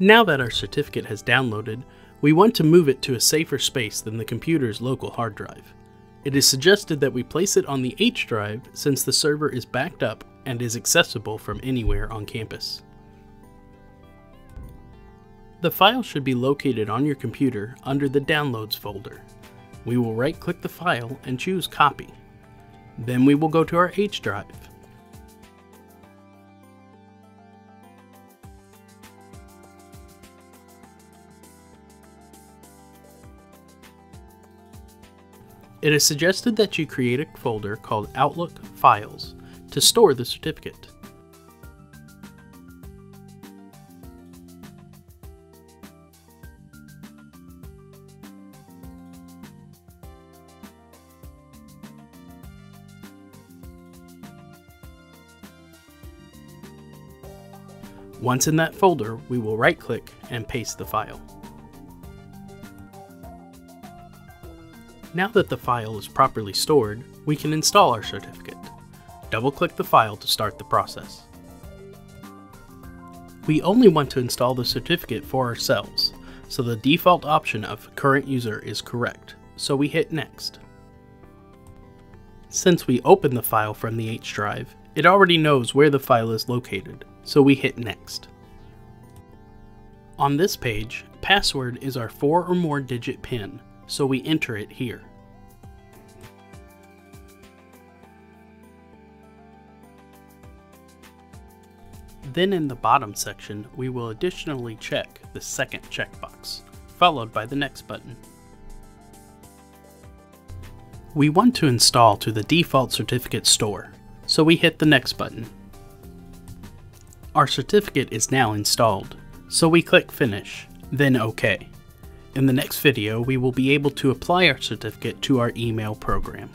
Now that our certificate has downloaded, we want to move it to a safer space than the computer's local hard drive. It is suggested that we place it on the H drive since the server is backed up and is accessible from anywhere on campus. The file should be located on your computer under the Downloads folder. We will right click the file and choose Copy. Then we will go to our H drive. It is suggested that you create a folder called Outlook Files to store the certificate. Once in that folder, we will right click and paste the file. Now that the file is properly stored, we can install our certificate. Double click the file to start the process. We only want to install the certificate for ourselves, so the default option of current user is correct, so we hit next. Since we opened the file from the H drive, it already knows where the file is located, so we hit next. On this page, password is our four or more digit PIN, so we enter it here. Then in the bottom section, we will additionally check the second checkbox, followed by the next button. We want to install to the default certificate store, so we hit the next button. Our certificate is now installed, so we click finish, then OK. In the next video, we will be able to apply our certificate to our email program.